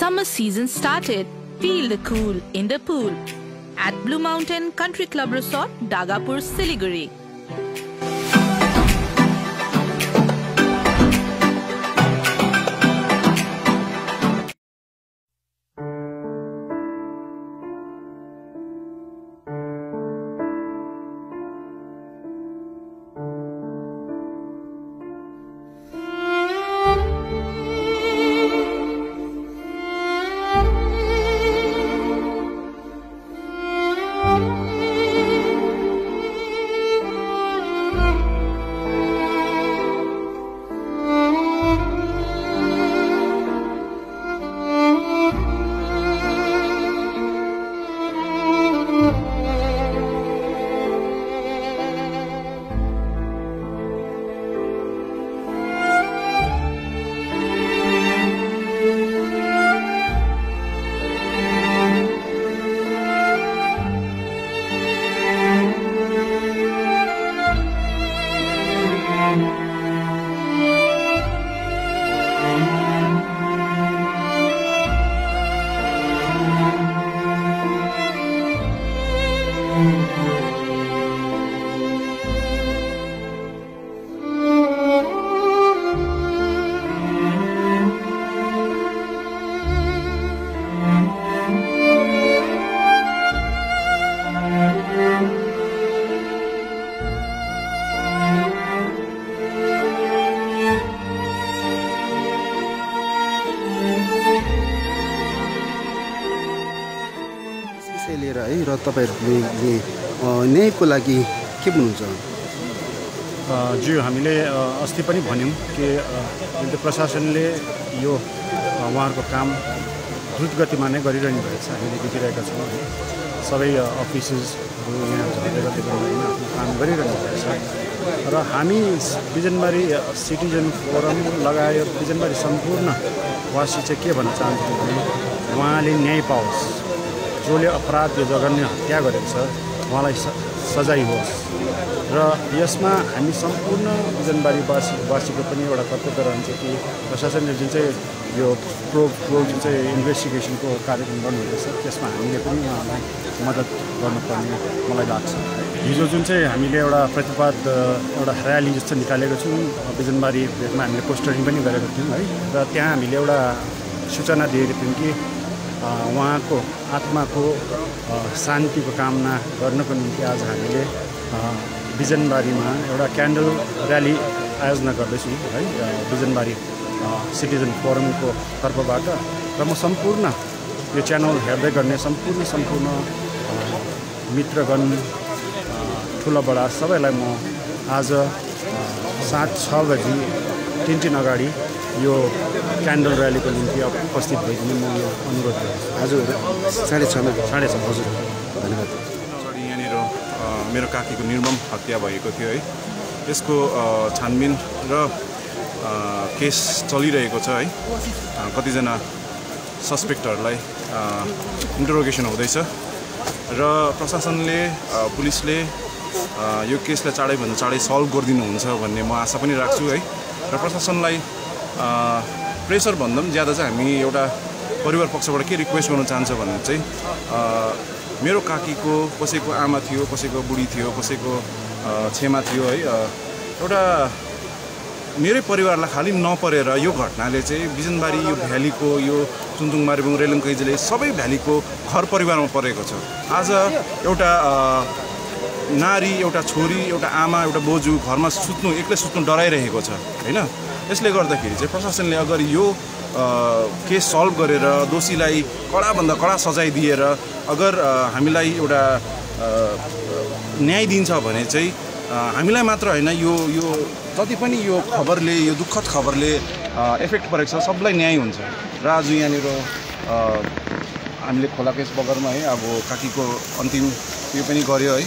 summer season started, feel the cool in the pool at Blue Mountain Country Club Resort, Dagapur, Siliguri. Música विषय लिएर है र तपाईँहरूले न्यायको लागि के भन्नुहुन्छ? ज्यू हामीले अस्ति पनि भन्यौँ कि जुन प्रशासनले यो उहाँहरूको काम द्रुत गतिमा नै गरिरहनु भएको छ हामीले देखिरहेका छौँ है। सबै अफिसेसहरू यहाँ झर्दै गर्दै गर्दैन आफ्नो काम गरिरहनु भएको छ। र हामी बिजनबारी सिटिजन फोरम लगायत बिजनबारी सम्पूर्ण वासी चाहिँ के भन्न चाहन्छौँ भने उहाँले न्याय पाओस्। जसले अपराध यो जघन्य हत्या गरेको छ उहाँलाई सजाय होस्। र यसमा हामी सम्पूर्ण बिजनबारी वासी वासीको पनि एउटा कर्तव्य रहन्छ कि प्रशासनले जुन चाहिँ यो प्रो प्रो जुन चाहिँ इन्भेस्टिगेसनको कार्यक्रम गर्नुहुँदैछ त्यसमा हामीले पनि उहाँलाई मद्दत गर्नुपर्ने मलाई लाग्छ। हिजो जुन चाहिँ हामीले एउटा प्रतिवाद एउटा र्याली जस्तो निकालेको छौँ बिजनबारी भेगमा हामीले पोस्टरिङ पनि गरेको थियौँ है। र त्यहाँ हामीले एउटा सूचना दिएका थियौँ कि उहाँको आत्माको शान्तिको कामना गर्नको निम्ति आज हामीले बिजनबारीमा एउटा क्यान्डल र्याली आयोजना गर्दैछौँ है बिजनबारी सिटिजन फोरमको तर्फबाट र म सम्पूर्ण यो च्यानल हेर्दै गर्ने सम्पूर्ण सम्पूर्ण मित्रगण ठुलो बडा सबैलाई म आज साँझ छ बजी तिन तिन अगाडि यो क्यान्डल र्यालीको निम्ति अब उपस्थित भइदिने म यो अनुरोध गर्छु। हजुर साढे छमा साढे छ हजुर। धन्यवाद। अगाडि यहाँनिर मेरो काकीको निर्मम हत्या भएको थियो है। यसको छानबिन र केस चलिरहेको छ है। कतिजना सस्पेक्टहरूलाई इन्टरोगेसन हुँदैछ। र प्रशासनले पुलिसले यो केसलाई चाँडैभन्दा चाँडै सल्भ गरिदिनुहुन्छ भन्ने म आशा पनि राख्छु है। र प्रशासनलाई प्रेसर भन्दा पनि ज्यादा चाहिँ हामी एउटा परिवार पक्षबाट के रिक्वेस्ट गर्न चाहन्छ भने चाहिँ मेरो काकीको कसैको आमा थियो कसैको बुढी थियो कसैको छेमा थियो है एउटा मेरै परिवारलाई खालि नपरेर यो घटनाले चाहिँ बिजनबारी यो भ्यालीको यो चुङचुङ मारिबुङ रेलुङ कैजले सबै भ्यालीको घर परिवारमा परेको छ। आज एउटा नारी एउटा छोरी एउटा आमा एउटा बोजू घरमा सुत्नु एक्लै सुत्नु डराइरहेको छ होइन? यसले गर्दाखेरि चाहिँ प्रशासनले अगर यो केस सल्भ गरेर दोषीलाई कडाभन्दा कडा सजाय दिएर अगर हामीलाई एउटा न्याय दिन्छ भने चाहिँ हामीलाई मात्र होइन यो यो जति पनि यो खबरले यो दुःखद खबरले एफेक्ट परेको छ सबलाई न्याय हुन्छ। र आज यहाँनिर हामीले खोला केस बगरमा है अब काकीको अन्तिम यो पनि गऱ्यो है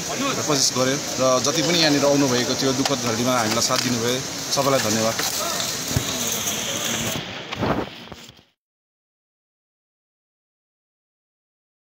कोसिस गऱ्यो र जति पनि यहाँनिर आउनुभएको थियो दुःखद घडीमा हामीलाई साथ दिनुभयो सबैलाई धन्यवाद।